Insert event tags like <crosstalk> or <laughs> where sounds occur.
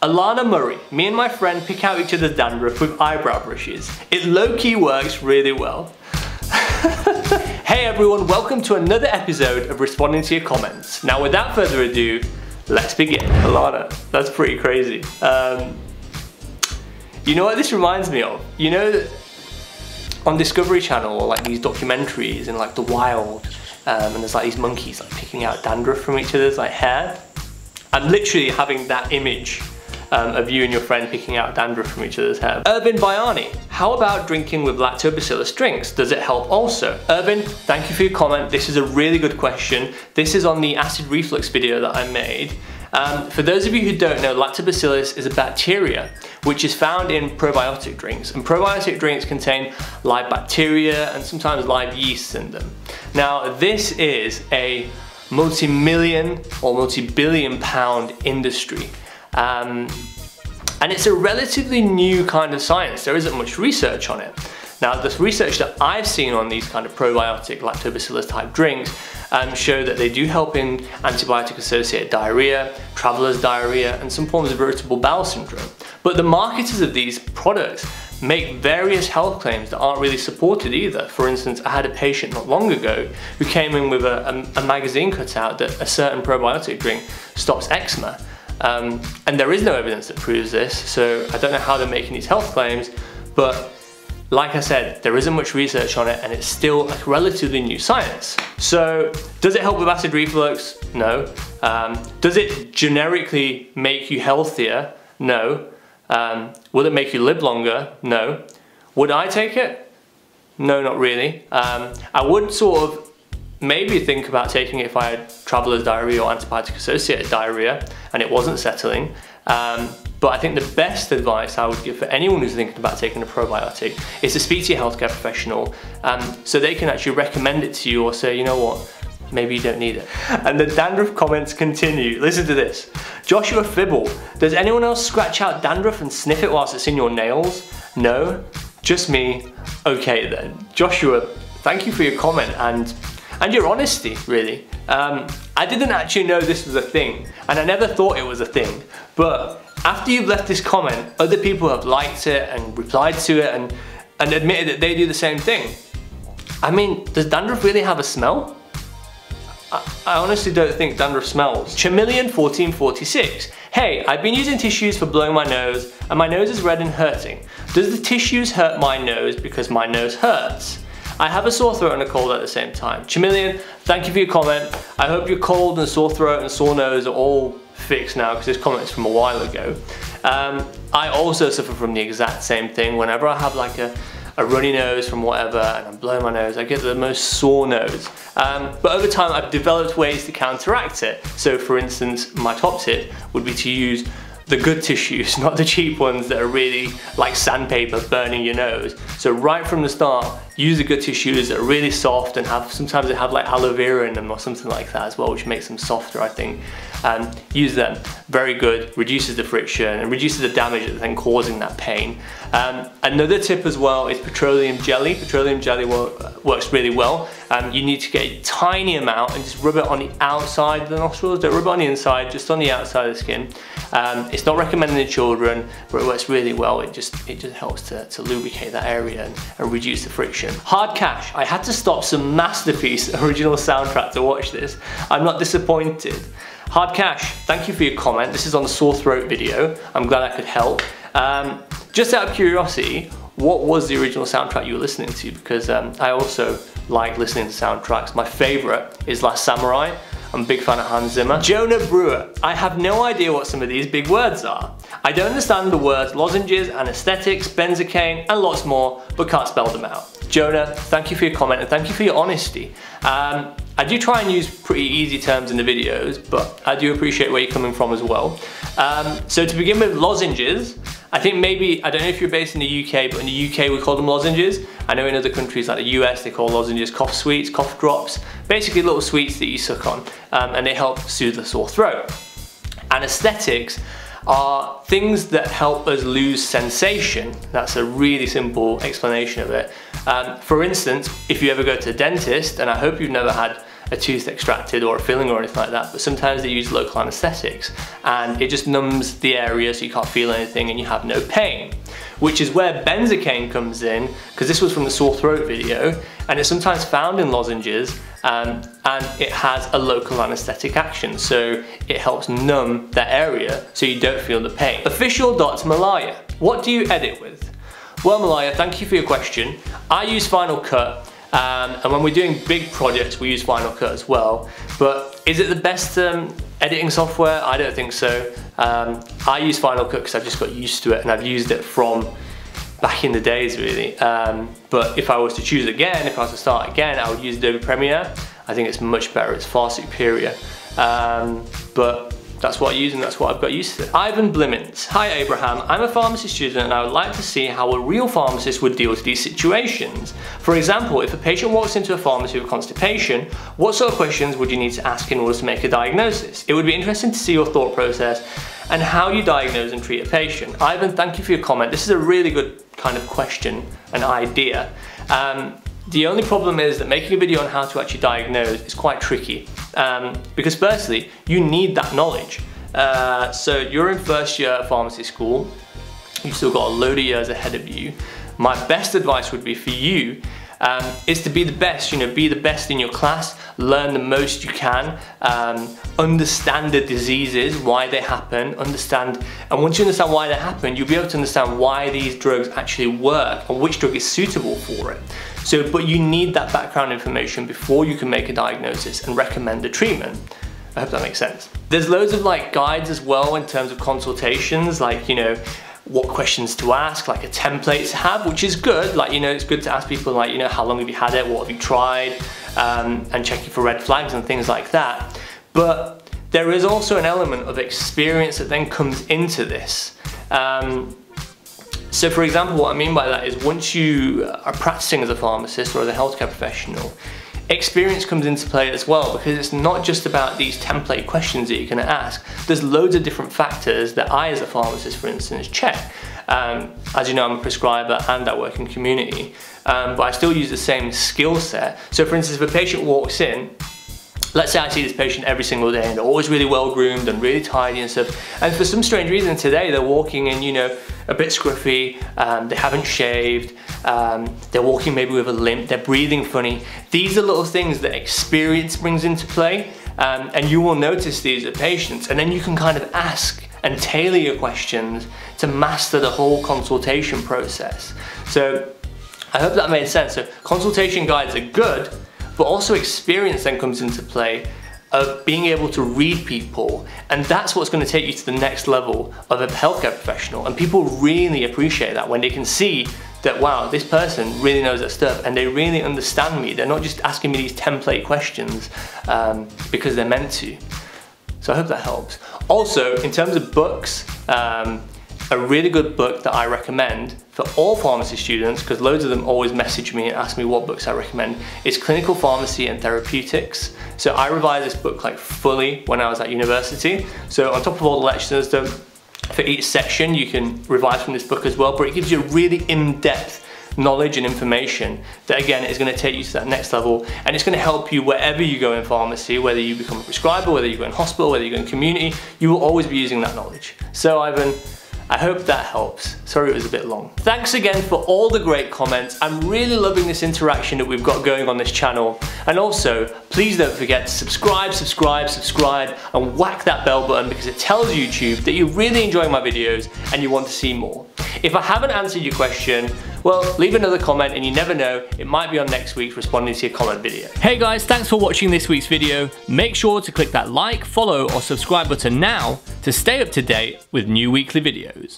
Alana Murray, me and my friend pick out each other's dandruff with eyebrow brushes. It low-key works really well. <laughs> hey everyone, welcome to another episode of Responding to Your Comments. Now without further ado, let's begin. Alana, that's pretty crazy. Um, you know what this reminds me of? You know on Discovery Channel, like these documentaries in like the wild, um, and there's like these monkeys like picking out dandruff from each other's like hair. I'm literally having that image um, of you and your friend picking out dandruff from each other's hair. Irvin Bayani, how about drinking with lactobacillus drinks? Does it help also? Irvin, thank you for your comment. This is a really good question. This is on the acid reflux video that I made. Um, for those of you who don't know, lactobacillus is a bacteria which is found in probiotic drinks. And probiotic drinks contain live bacteria and sometimes live yeasts in them. Now, this is a multi-million or multi-billion pound industry. Um, and it's a relatively new kind of science. There isn't much research on it. Now, the research that I've seen on these kind of probiotic lactobacillus type drinks um, show that they do help in antibiotic associated diarrhea, traveler's diarrhea, and some forms of irritable bowel syndrome. But the marketers of these products make various health claims that aren't really supported either. For instance, I had a patient not long ago who came in with a, a, a magazine cutout that a certain probiotic drink stops eczema. Um, and there is no evidence that proves this, so I don't know how they're making these health claims, but like I said, there isn't much research on it and it's still a relatively new science. So does it help with acid reflux? No. Um, does it generically make you healthier? No. Um, will it make you live longer? No. Would I take it? No, not really. Um, I would sort of maybe think about taking it if I had traveler's diarrhea or antibiotic associated diarrhea and it wasn't settling. Um, but I think the best advice I would give for anyone who's thinking about taking a probiotic is to speak to your healthcare professional um, so they can actually recommend it to you or say, you know what, maybe you don't need it. And the dandruff comments continue. Listen to this. Joshua Fibble, does anyone else scratch out dandruff and sniff it whilst it's in your nails? No? Just me? Okay then. Joshua, thank you for your comment and and your honesty, really. Um, I didn't actually know this was a thing, and I never thought it was a thing, but after you've left this comment, other people have liked it and replied to it and, and admitted that they do the same thing. I mean, does dandruff really have a smell? I, I honestly don't think dandruff smells. Chameleon1446. Hey, I've been using tissues for blowing my nose and my nose is red and hurting. Does the tissues hurt my nose because my nose hurts? I have a sore throat and a cold at the same time. Chameleon, thank you for your comment. I hope your cold and sore throat and sore nose are all fixed now because this comment is from a while ago. Um, I also suffer from the exact same thing. Whenever I have like a, a runny nose from whatever and I'm blowing my nose, I get the most sore nose. Um, but over time I've developed ways to counteract it. So for instance, my top tip would be to use the good <laughs> tissues, not the cheap ones that are really like sandpaper burning your nose. So right from the start, use the good tissues that are really soft and have sometimes they have like aloe vera in them or something like that as well, which makes them softer, I think. And use them. Very good, reduces the friction and reduces the damage that's then causing that pain. Um, another tip as well is petroleum jelly. Petroleum jelly works really well. Um, you need to get a tiny amount and just rub it on the outside of the nostrils. Don't rub it on the inside, just on the outside of the skin. Um, it's not recommended in children, but it works really well. It just it just helps to, to lubricate that area and, and reduce the friction. Hard Cash. I had to stop some masterpiece <laughs> original soundtrack to watch this. I'm not disappointed. Hard Cash, thank you for your comment. This is on the sore throat video. I'm glad I could help. Um, just out of curiosity, what was the original soundtrack you were listening to? Because um, I also like listening to soundtracks. My favorite is Last Samurai. I'm a big fan of Hans Zimmer. Jonah Brewer, I have no idea what some of these big words are. I don't understand the words lozenges, anesthetics, benzocaine, and lots more, but can't spell them out. Jonah, thank you for your comment and thank you for your honesty. Um, I do try and use pretty easy terms in the videos, but I do appreciate where you're coming from as well. Um, so to begin with, lozenges, I think maybe, I don't know if you're based in the UK, but in the UK we call them lozenges. I know in other countries like the US they call lozenges cough sweets, cough drops, basically little sweets that you suck on, um, and they help soothe a sore throat. Anesthetics are things that help us lose sensation. That's a really simple explanation of it. Um, for instance, if you ever go to a dentist, and I hope you've never had a tooth extracted or a filling or anything like that, but sometimes they use local anesthetics and it just numbs the area so you can't feel anything and you have no pain. Which is where benzocaine comes in, because this was from the sore throat video, and it's sometimes found in lozenges um, and it has a local anesthetic action. So it helps numb that area so you don't feel the pain. Official Dr. Malaya, what do you edit with? Well Malaya, thank you for your question. I use Final Cut um, and when we're doing big projects, we use Final Cut as well. But is it the best um, editing software? I don't think so. Um, I use Final Cut because I've just got used to it and I've used it from back in the days really. Um, but if I was to choose again, if I was to start again, I would use Adobe Premiere. I think it's much better, it's far superior. Um, but that's what I use and that's what I've got used to. Ivan Blimmins. Hi Abraham, I'm a pharmacy student and I would like to see how a real pharmacist would deal with these situations. For example, if a patient walks into a pharmacy with constipation, what sort of questions would you need to ask in order to make a diagnosis? It would be interesting to see your thought process and how you diagnose and treat a patient. Ivan, thank you for your comment. This is a really good kind of question and idea. Um, the only problem is that making a video on how to actually diagnose is quite tricky um, because firstly, you need that knowledge. Uh, so you're in first year pharmacy school, you've still got a load of years ahead of you. My best advice would be for you um, is to be the best, you know, be the best in your class, learn the most you can, um, understand the diseases, why they happen, understand, and once you understand why they happen, you'll be able to understand why these drugs actually work and which drug is suitable for it. So, but you need that background information before you can make a diagnosis and recommend a treatment. I hope that makes sense. There's loads of like guides as well in terms of consultations, like, you know, what questions to ask, like a template to have, which is good. Like, you know, it's good to ask people like, you know, how long have you had it? What have you tried? Um, and checking for red flags and things like that. But there is also an element of experience that then comes into this. Um, so for example, what I mean by that is once you are practicing as a pharmacist or as a healthcare professional, experience comes into play as well because it's not just about these template questions that you're going to ask. There's loads of different factors that I as a pharmacist, for instance, check. Um, as you know, I'm a prescriber and I work in community, um, but I still use the same skill set. So for instance, if a patient walks in, let's say I see this patient every single day and they're always really well groomed and really tidy and stuff, and for some strange reason today they're walking in, you know, a bit scruffy, um, they haven't shaved, um, they're walking maybe with a limp, they're breathing funny. These are little things that experience brings into play um, and you will notice these at patients and then you can kind of ask and tailor your questions to master the whole consultation process. So I hope that made sense. So consultation guides are good, but also experience then comes into play of being able to read people. And that's what's going to take you to the next level of a healthcare professional. And people really appreciate that when they can see that wow this person really knows their stuff. And they really understand me. They're not just asking me these template questions um, because they're meant to. So I hope that helps. Also in terms of books um, a really good book that I recommend for all pharmacy students, because loads of them always message me and ask me what books I recommend, is Clinical Pharmacy and Therapeutics. So I revised this book like fully when I was at university. So on top of all the lectures, for each section you can revise from this book as well, but it gives you a really in-depth knowledge and information that again is going to take you to that next level and it's going to help you wherever you go in pharmacy, whether you become a prescriber, whether you go in hospital, whether you go in community, you will always be using that knowledge. So Ivan, I hope that helps. Sorry it was a bit long. Thanks again for all the great comments. I'm really loving this interaction that we've got going on this channel. And also, please don't forget to subscribe, subscribe, subscribe, and whack that bell button because it tells YouTube that you're really enjoying my videos and you want to see more. If I haven't answered your question, well, leave another comment and you never know, it might be on next week's responding to your comment video. Hey guys, thanks for watching this week's video. Make sure to click that like, follow or subscribe button now to stay up to date with new weekly videos.